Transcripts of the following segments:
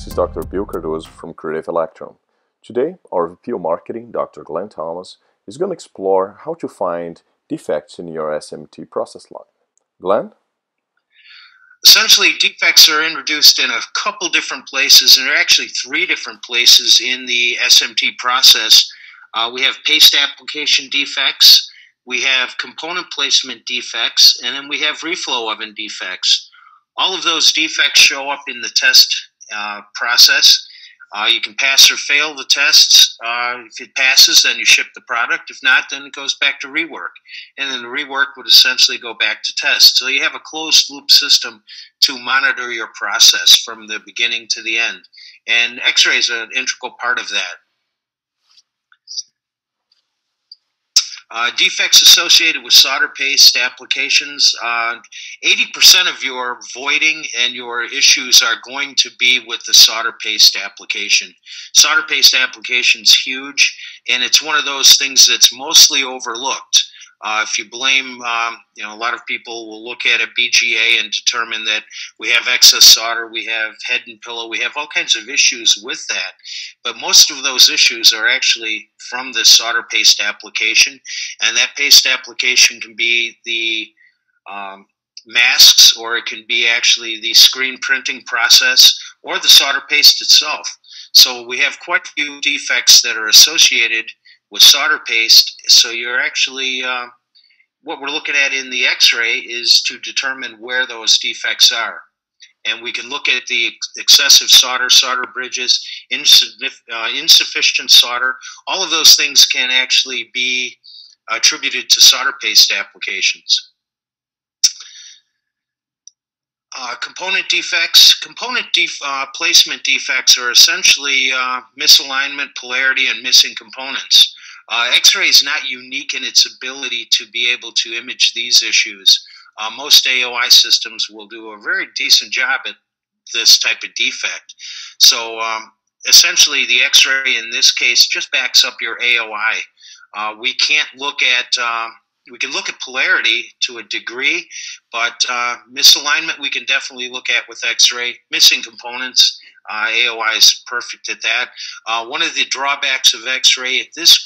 this is Dr. Bill Cardoso from Creative Electron. Today, our VP of Marketing, Dr. Glen Thomas, is going to explore how to find defects in your SMT process line. Glen? Essentially, defects are introduced in a couple different places, and there are actually three different places in the SMT process. Uh, we have paste application defects, we have component placement defects, and then we have reflow oven defects. All of those defects show up in the test uh, process. Uh, you can pass or fail the tests. Uh, if it passes, then you ship the product. If not, then it goes back to rework. And then the rework would essentially go back to test. So you have a closed loop system to monitor your process from the beginning to the end. And X ray is an integral part of that. Uh, defects associated with solder paste applications. Uh, 80% of your voiding and your issues are going to be with the solder paste application. Solder paste application is huge, and it's one of those things that's mostly overlooked. Uh, if you blame, um, you know, a lot of people will look at a BGA and determine that we have excess solder, we have head in pillow, we have all kinds of issues with that. But most of those issues are actually from the solder paste application, and that paste application can be the um, masks, or it can be actually the screen printing process, or the solder paste itself. So we have quite a few defects that are associated with solder paste. So you're actually uh, what we're looking at in the X-ray is to determine where those defects are. And we can look at the excessive solder, solder bridges, uh, insufficient solder. All of those things can actually be attributed to solder paste applications. Uh, component defects. Component def- uh, placement defects are essentially uh, misalignment, polarity, and missing components. Uh, X-ray is not unique in its ability to be able to image these issues. Uh, most AOI systems will do a very decent job at this type of defect. So um, essentially, the X-ray in this case just backs up your AOI. Uh, we can't look at um, we can look at polarity to a degree, but uh, misalignment we can definitely look at with X-ray. Missing components, uh, AOI is perfect at that. Uh, one of the drawbacks of X-ray at this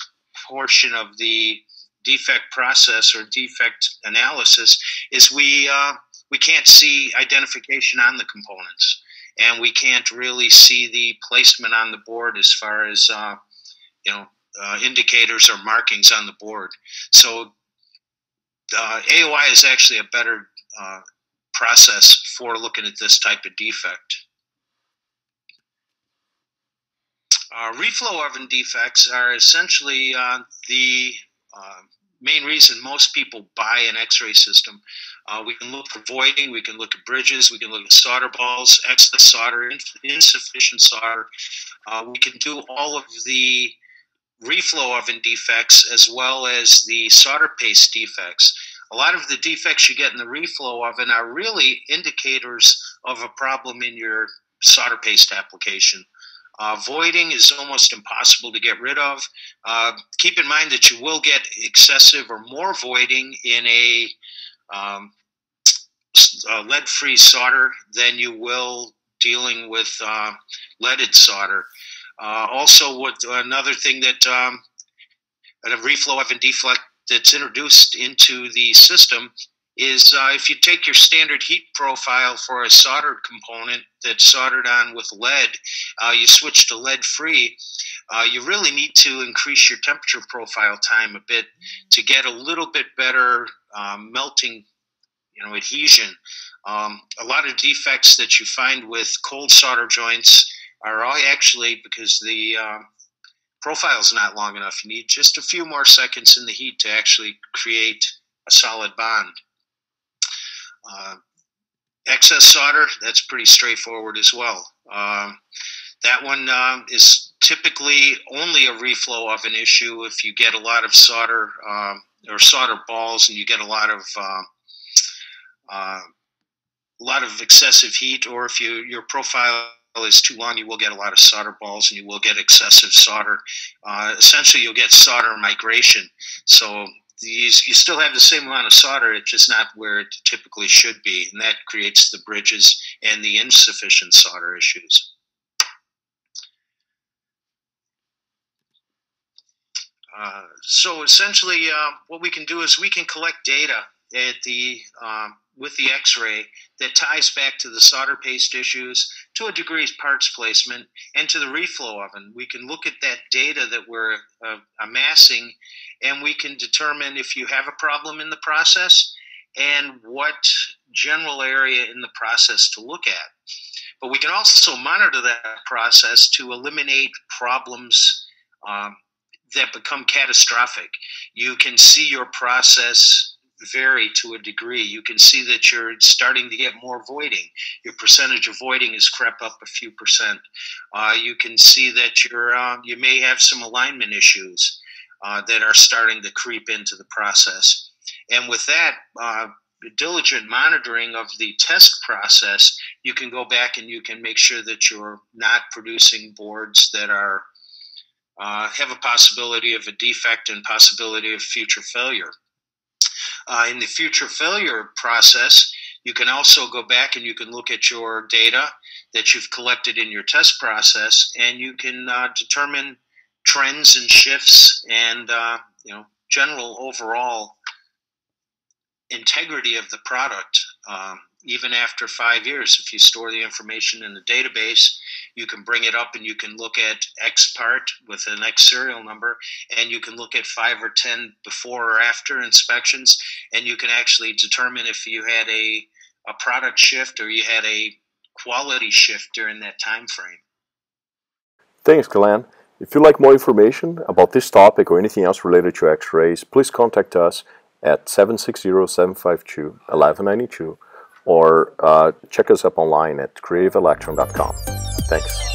portion of the defect process or defect analysis is we uh, we can't see identification on the components, and we can't really see the placement on the board as far as uh, you know uh, indicators or markings on the board. So uh, AOI is actually a better uh, process for looking at this type of defect. Uh, reflow oven defects are essentially uh, the uh, main reason most people buy an X-ray system. Uh, we can look for voiding, we can look at bridges, we can look at solder balls, excess solder, insufficient solder. Uh, we can do all of the reflow oven defects as well as the solder paste defects. A lot of the defects you get in the reflow oven are really indicators of a problem in your solder paste application. Uh, voiding is almost impossible to get rid of. Uh, keep in mind that you will get excessive or more voiding in a, um, a lead-free solder than you will dealing with uh, leaded solder. Uh, also, what another thing that um, a reflow oven deflect that's introduced into the system is uh, if you take your standard heat profile for a soldered component that's soldered on with lead, uh, you switch to lead free, uh, you really need to increase your temperature profile time a bit to get a little bit better um, melting, you know, adhesion. Um, a lot of defects that you find with cold solder joints are all actually because the uh, profile is not long enough. You need just a few more seconds in the heat to actually create a solid bond. Uh, excess solder, that's pretty straightforward as well. Um, that one um, is typically only a reflow oven issue if you get a lot of solder um, or solder balls and you get a lot of uh, uh, a lot of excessive heat, or if you your profile is too long, you will get a lot of solder balls and you will get excessive solder. Uh, essentially, you'll get solder migration. So you, you still have the same amount of solder, it's just not where it typically should be, and that creates the bridges and the insufficient solder issues. Uh, so essentially, uh, what we can do is we can collect data at the um, with the X-ray that ties back to the solder paste issues, to a degree parts placement, and to the reflow oven. We can look at that data that we're uh, amassing, and we can determine if you have a problem in the process and what general area in the process to look at. But we can also monitor that process to eliminate problems um, that become catastrophic. You can see your process vary to a degree. You can see that you're starting to get more voiding. Your percentage of voiding has crept up a few percent. Uh, you can see that you're uh, you may have some alignment issues uh, that are starting to creep into the process. And with that uh, diligent monitoring of the test process, you can go back and you can make sure that you're not producing boards that are uh, have a possibility of a defect and possibility of future failure. Uh, in the future failure process, you can also go back and you can look at your data that you've collected in your test process, and you can uh, determine trends and shifts and uh, you know general overall integrity of the product. Um, even after five years, if you store the information in the database, you can bring it up and you can look at X part with an X serial number, and you can look at five or ten before or after inspections, and you can actually determine if you had a, a product shift or you had a quality shift during that time frame. Thanks, Glen. If you'd like more information about this topic or anything else related to X-rays, please contact us at 760-752-1192 or uh, check us up online at creativeelectron.com. Thanks.